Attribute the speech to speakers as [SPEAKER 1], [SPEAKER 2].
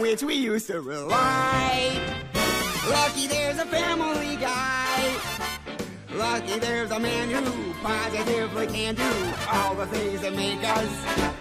[SPEAKER 1] which we used to rely. Lucky there's a family guy. Lucky there's a man who positively can do all the things that make us